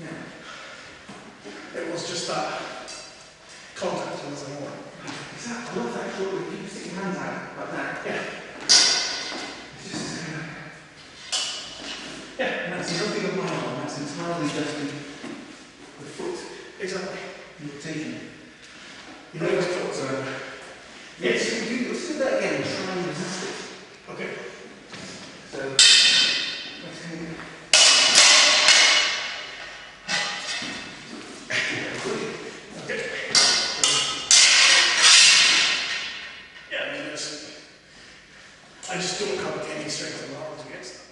Yeah, it was just that contact was like, oh, exactly. I love that quote when you stick your hands out like that. Yeah. It's just, uh, yeah, and that's nothing of my arm, that's entirely just the, the foot. Exactly. You're taking it. You know, I just don't have any strength and arms against them.